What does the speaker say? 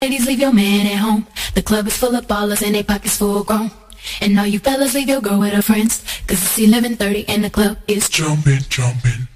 Ladies, leave your man at home. The club is full of ballers and they pockets full grown. And all you fellas, leave your girl with her friends. Cause it's 11.30 and the club is jumping, jumping.